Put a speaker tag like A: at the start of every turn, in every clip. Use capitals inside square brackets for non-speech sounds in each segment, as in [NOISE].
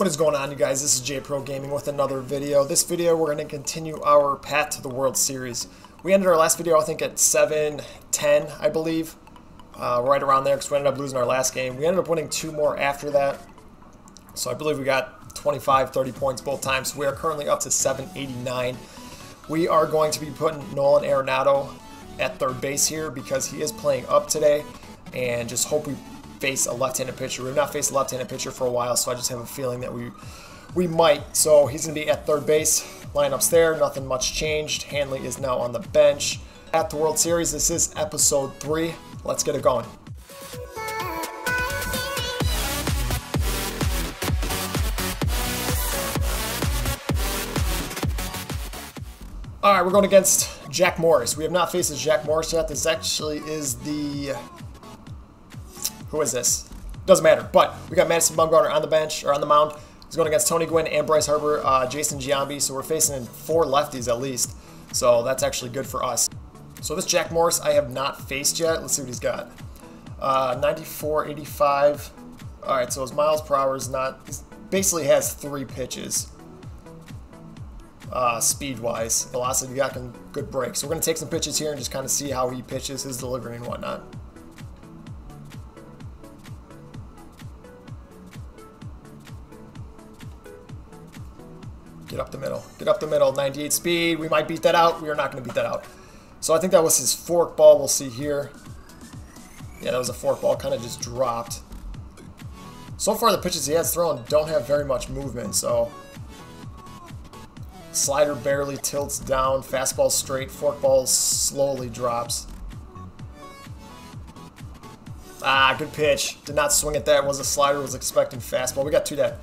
A: What is going on you guys? This is J Pro Gaming with another video. This video we're going to continue our path to the World Series. We ended our last video I think at 7-10 I believe. Uh, right around there because we ended up losing our last game. We ended up winning two more after that. So I believe we got 25, 30 points both times. we are currently up to 789. We are going to be putting Nolan Arenado at third base here because he is playing up today. And just hope we face a left-handed pitcher. We've not faced a left-handed pitcher for a while, so I just have a feeling that we we might. So he's going to be at third base. Lineup's there. Nothing much changed. Hanley is now on the bench. At the World Series, this is episode three. Let's get it going. All right, we're going against Jack Morris. We have not faced Jack Morris yet. This actually is the who is this? Doesn't matter. But we got Madison Bumgarner on the bench, or on the mound. He's going against Tony Gwynn and Bryce Harper, uh, Jason Giambi. So we're facing four lefties at least. So that's actually good for us. So this Jack Morris I have not faced yet. Let's see what he's got. Uh, 94, 85. All right, so his miles per hour is not... Basically has three pitches. Uh, speed-wise. Velocity got a good breaks. So we're going to take some pitches here and just kind of see how he pitches his delivery and whatnot. Get up the middle. Get up the middle. 98 speed. We might beat that out. We are not going to beat that out. So I think that was his fork ball. We'll see here. Yeah, that was a fork ball. Kind of just dropped. So far, the pitches he has thrown don't have very much movement, so... Slider barely tilts down. Fastball straight. Fork ball slowly drops. Ah, good pitch. Did not swing at that. Was a slider. Was expecting fastball. We got two dead.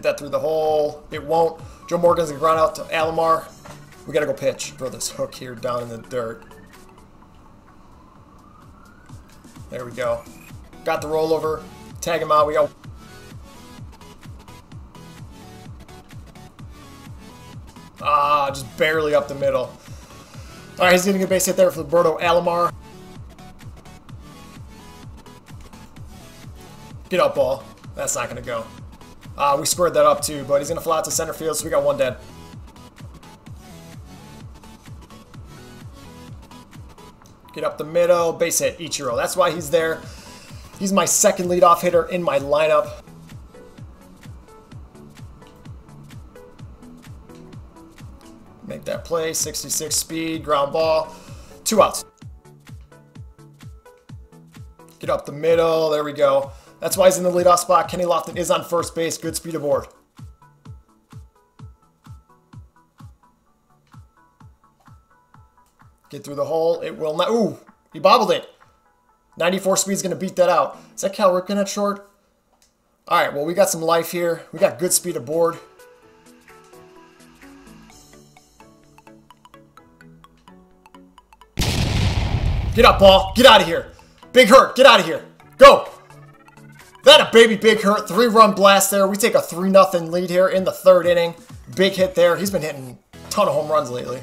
A: Get that through the hole. It won't. Joe Morgan's going to run out to Alomar. We got to go pitch. Throw this hook here down in the dirt. There we go. Got the rollover. Tag him out. We go. Ah, just barely up the middle. All right, he's getting a base hit there for Roberto Alomar. Get up, ball. That's not going to go. Uh, we squared that up too, but he's going to fly out to center field, so we got one dead. Get up the middle, base hit, Ichiro. That's why he's there. He's my second leadoff hitter in my lineup. Make that play, 66 speed, ground ball, two outs. Get up the middle, there we go. That's why he's in the leadoff spot. Kenny Lofton is on first base. Good speed aboard. Get through the hole. It will not. Ooh, he bobbled it. 94 speed is going to beat that out. Is that Cal Ripken at short? All right, well, we got some life here. We got good speed aboard. Get up, ball. Get out of here. Big hurt. Get out of here. Go. That a baby big hurt. Three run blast there. We take a 3 nothing lead here in the third inning. Big hit there. He's been hitting a ton of home runs lately.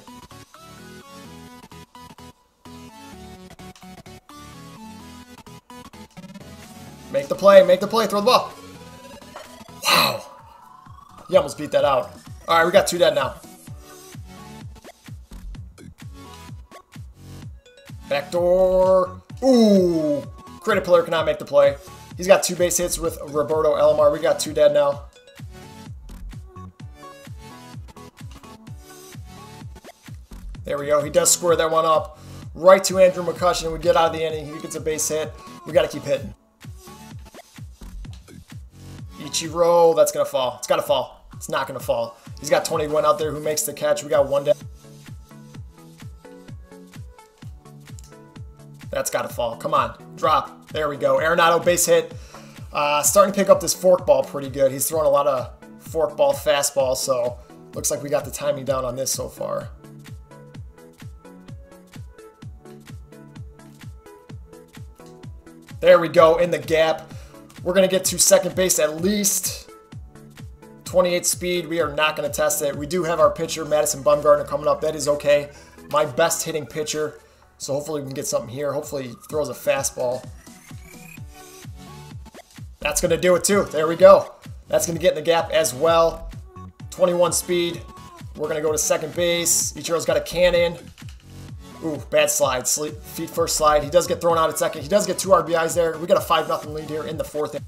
A: Make the play. Make the play. Throw the ball. Wow. He almost beat that out. All right, we got two dead now. Backdoor. Ooh. Credit player cannot make the play. He's got two base hits with Roberto Alomar. We got two dead now. There we go. He does square that one up. Right to Andrew McCutchen. We get out of the inning. He gets a base hit. We got to keep hitting. Ichiro. That's going to fall. It's got to fall. It's not going to fall. He's got 21 out there who makes the catch. We got one dead. That's got to fall. Come on. Drop. There we go. Arenado base hit. Uh, starting to pick up this fork ball pretty good. He's throwing a lot of fork ball, fastball, so looks like we got the timing down on this so far. There we go, in the gap. We're going to get to second base at least. 28 speed, we are not going to test it. We do have our pitcher, Madison Bumgarner, coming up. That is okay. My best hitting pitcher So hopefully we can get something here. Hopefully he throws a fastball. That's going to do it too. There we go. That's going to get in the gap as well. 21 speed. We're going to go to second base. Ichiro's got a cannon. Ooh, bad slide. Sleep, feet first slide. He does get thrown out at second. He does get two RBIs there. We got a 5 nothing lead here in the fourth.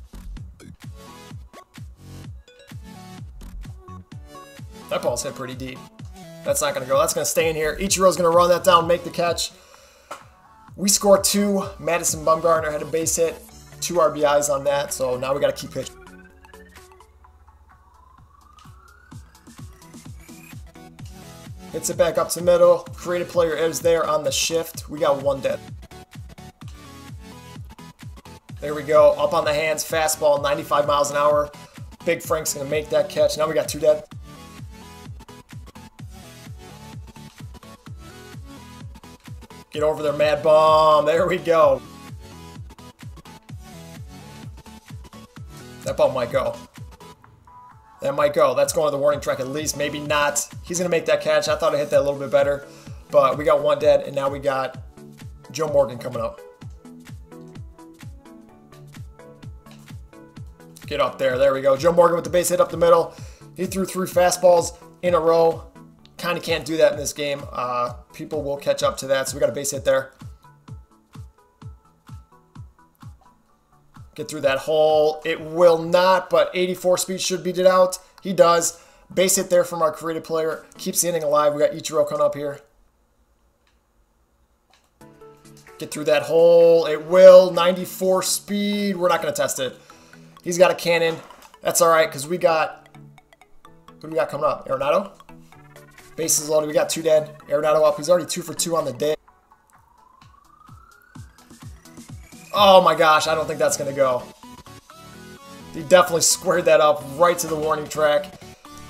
A: That ball's hit pretty deep. That's not going to go. That's going to stay in here. Ichiro's going to run that down, make the catch. We score two. Madison Bumgarner had a base hit. Two RBIs on that, so now we got to keep pitching. Hits it back up to middle. Creative player is there on the shift. We got one dead. There we go. Up on the hands. Fastball, 95 miles an hour. Big Frank's going to make that catch. Now we got two dead. Get over there, Mad Bum. There we go. Ball might go. That might go. That's going to the warning track at least. Maybe not. He's going to make that catch. I thought I hit that a little bit better. But we got one dead, and now we got Joe Morgan coming up. Get up there. There we go. Joe Morgan with the base hit up the middle. He threw three fastballs in a row. Kind of can't do that in this game. Uh, people will catch up to that, so we got a base hit there. Get through that hole. It will not, but 84 speed should beat it out. He does. Base hit there from our creative player. Keeps the inning alive. We got Ichiro coming up here. Get through that hole. It will. 94 speed. We're not going to test it. He's got a cannon. That's all right because we got... Who do we got coming up? Arenado? Bases loaded. We got two dead. Arenado up. He's already two for two on the day. Oh my gosh, I don't think that's going to go. He definitely squared that up right to the warning track.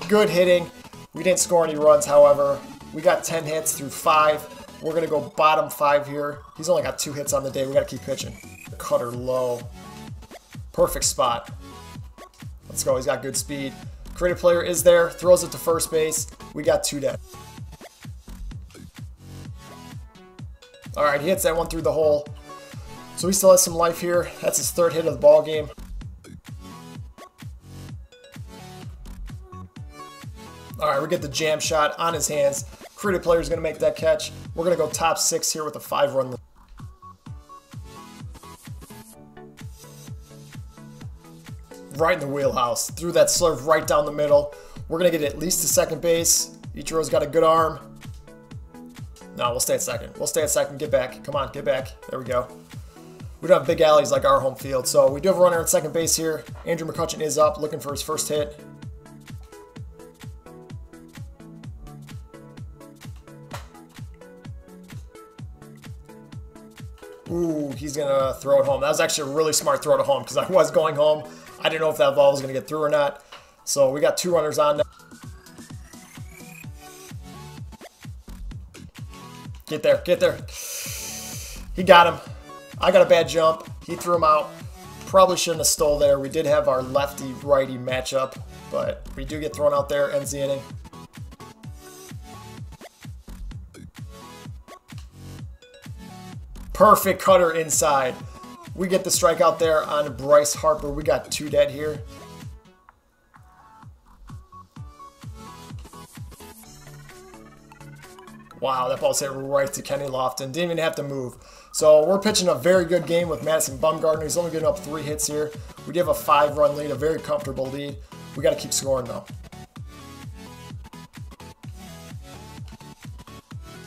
A: Good hitting. We didn't score any runs, however. We got 10 hits through 5. We're going to go bottom 5 here. He's only got 2 hits on the day. we got to keep pitching. Cutter low. Perfect spot. Let's go. He's got good speed. Creative player is there. Throws it to first base. We got 2 dead. Alright, he hits that one through the hole. So he still has some life here. That's his third hit of the ball game. Alright, we get the jam shot on his hands. Creative player is going to make that catch. We're going to go top six here with a five run. Right in the wheelhouse. Threw that slurve right down the middle. We're going to get at least to second base. Ichiro's got a good arm. No, we'll stay at second. We'll stay at second. Get back. Come on, get back. There we go. We don't have big alleys like our home field. So we do have a runner at second base here. Andrew McCutchen is up, looking for his first hit. Ooh, he's going to throw it home. That was actually a really smart throw to home because I was going home. I didn't know if that ball was going to get through or not. So we got two runners on now. Get there, get there. He got him. I got a bad jump. He threw him out. Probably shouldn't have stole there. We did have our lefty-righty matchup, but we do get thrown out there. Ends the inning. Perfect cutter inside. We get the strikeout there on Bryce Harper. We got two dead here. Wow, that ball's hit right to Kenny Lofton. Didn't even have to move. So we're pitching a very good game with Madison Bumgarner. He's only getting up three hits here. We do have a five-run lead, a very comfortable lead. We got to keep scoring though.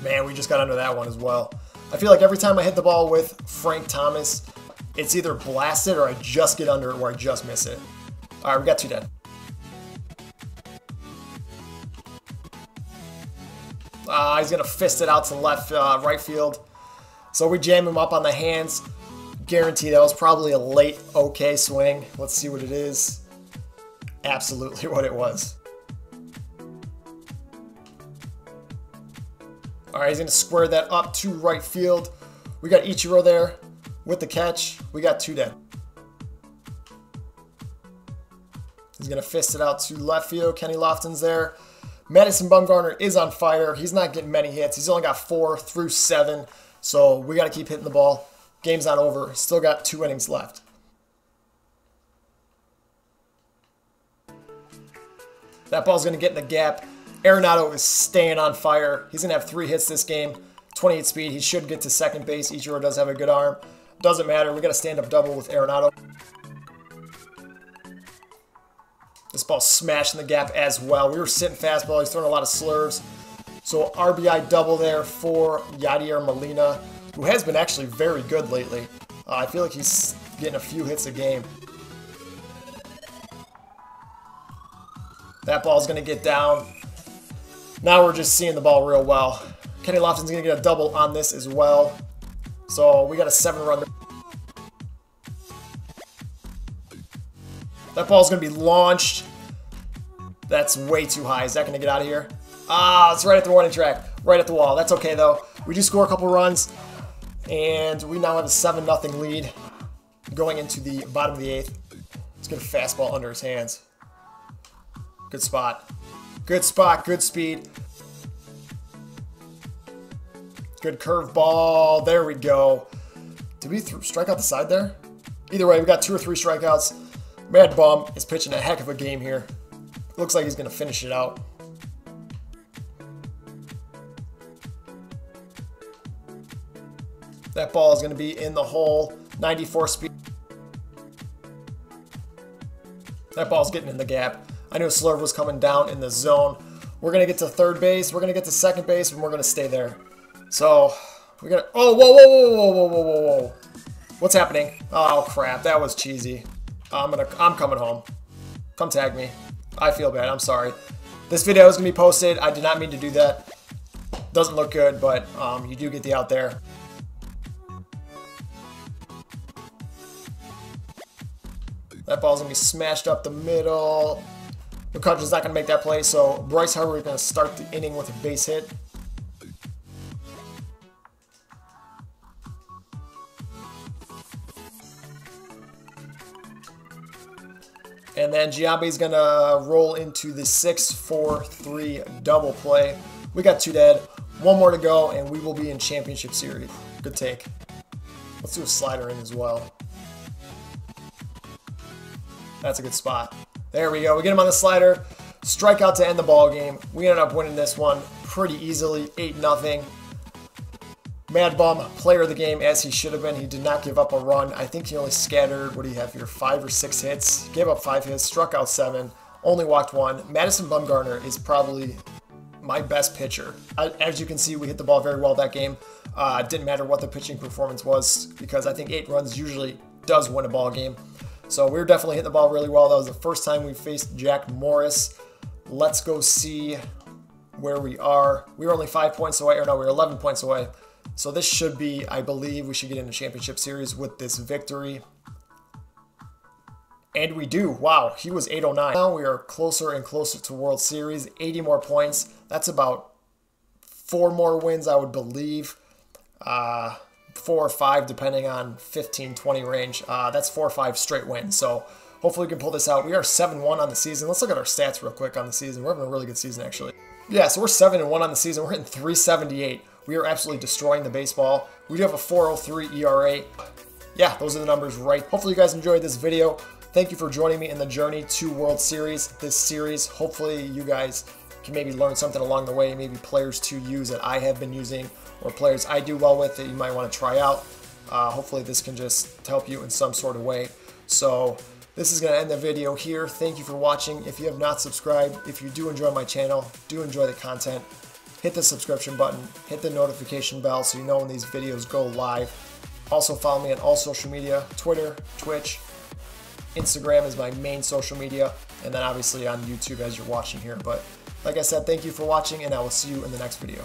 A: Man, we just got under that one as well. I feel like every time I hit the ball with Frank Thomas, it's either blasted or I just get under it or I just miss it. All right, we got two dead. He's going to fist it out to left, uh, right field. So we jam him up on the hands. Guarantee that was probably a late okay swing. Let's see what it is. Absolutely [LAUGHS] what it was. All right, he's going to square that up to right field. We got Ichiro there with the catch. We got two dead. He's going to fist it out to left field. Kenny Lofton's there. Madison Bumgarner is on fire. He's not getting many hits. He's only got four through seven. So we got to keep hitting the ball. Game's not over. Still got two innings left. That ball's going to get in the gap. Arenado is staying on fire. He's going to have three hits this game. 28 speed. He should get to second base. Ichiro does have a good arm. Doesn't matter. We got a stand-up double with Arenado. This ball smashing the gap as well. We were sitting fastball. He's throwing a lot of slurs. So RBI double there for Yadier Molina, who has been actually very good lately. Uh, I feel like he's getting a few hits a game. That ball's going to get down. Now we're just seeing the ball real well. Kenny Lofton's going to get a double on this as well. So we got a seven run. That ball's going to be launched. That's way too high. Is that going to get out of here? Ah, it's right at the warning track. Right at the wall. That's okay, though. We do score a couple runs. And we now have a 7 0 lead going into the bottom of the eighth. Let's get a fastball under his hands. Good spot. Good spot. Good speed. Good curveball. There we go. Did we strike out the side there? Either way, we got two or three strikeouts. Mad Bum is pitching a heck of a game here. Looks like he's going to finish it out. That ball is going to be in the hole, 94 speed. That ball's getting in the gap. I knew slurve was coming down in the zone. We're going to get to third base. We're going to get to second base, and we're going to stay there. So we're gonna. Oh, whoa, whoa, whoa, whoa, whoa, whoa, whoa! What's happening? Oh crap! That was cheesy. I'm gonna. I'm coming home. Come tag me. I feel bad. I'm sorry. This video is going to be posted. I did not mean to do that. Doesn't look good, but um, you do get the out there. That ball's going to be smashed up the middle. McCutchen's not going to make that play, so Bryce Harper is going to start the inning with a base hit. And then Giambi's going to roll into the 6-4-3 double play. We got two dead. One more to go, and we will be in championship series. Good take. Let's do a slider in as well. That's a good spot. There we go. We get him on the slider. Strikeout to end the ball game. We ended up winning this one pretty easily, 8-0. Mad Bum, player of the game as he should have been. He did not give up a run. I think he only scattered, what do you have here, five or six hits. Gave up five hits, struck out seven, only walked one. Madison Bumgarner is probably my best pitcher. As you can see, we hit the ball very well that game. Uh, didn't matter what the pitching performance was because I think eight runs usually does win a ball game. So we are definitely hitting the ball really well. That was the first time we faced Jack Morris. Let's go see where we are. We were only five points away, or no, we were 11 points away. So this should be, I believe, we should get in the championship series with this victory. And we do. Wow, he was 809. Now we are closer and closer to World Series. 80 more points. That's about four more wins, I would believe. Uh, four or five, depending on 15, 20 range. Uh, that's four or five straight wins. So hopefully we can pull this out. We are 7-1 on the season. Let's look at our stats real quick on the season. We're having a really good season, actually. Yeah, so we're 7-1 on the season. We're hitting 378. We are absolutely destroying the baseball. We do have a 403 ERA. Yeah, those are the numbers right. Hopefully you guys enjoyed this video. Thank you for joining me in the journey to World Series, this series. Hopefully you guys can maybe learn something along the way, maybe players to use that I have been using or players I do well with that you might want to try out. Uh, hopefully this can just help you in some sort of way. So this is going to end the video here. Thank you for watching. If you have not subscribed, if you do enjoy my channel, do enjoy the content, hit the subscription button, hit the notification bell so you know when these videos go live. Also follow me on all social media, Twitter, Twitch, Instagram is my main social media, and then obviously on YouTube as you're watching here. But like I said, thank you for watching, and I will see you in the next video.